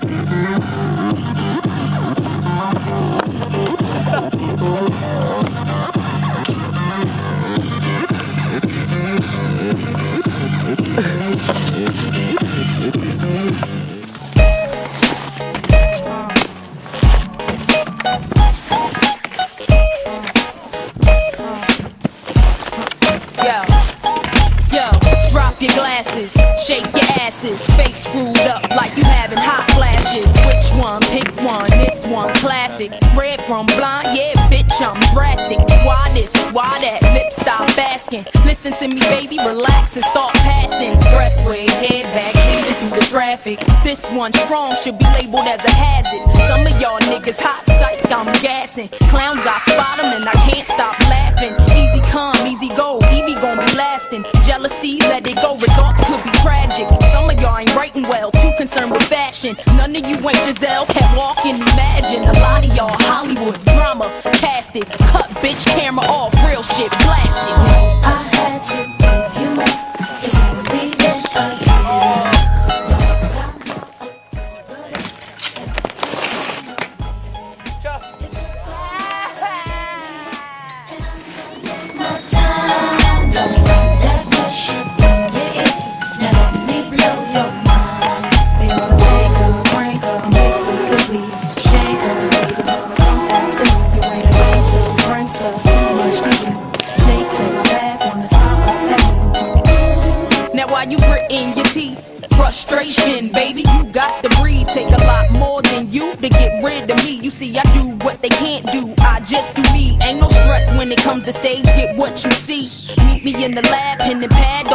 Yo, yo, drop your glasses, shake your asses, face screwed up like you having classic. Red from blind, yeah, bitch, I'm drastic. Why this? Why that? Lip stop asking. Listen to me, baby, relax and start passing. Expressway, head back, leading through the traffic. This one strong should be labeled as a hazard. Some of y'all niggas hot psych, I'm gassing. Clowns, I spot 'em and I can't stop laughing. Easy come, easy go, Eve gon' be lasting. Jealousy, let it go, results could be tragic. Some y'all ain't writing well, too concerned with fashion. None of you ain't Giselle, can't walk and imagine. A lot of y'all Hollywood drama, cast it. Now while you gritting your teeth, frustration, baby, you got to breathe. Take a lot more than you to get rid of me. You see, I do what they can't do. I just do me. Ain't no stress when it comes to stage. Get what you see. Meet me in the lab, pen and pad.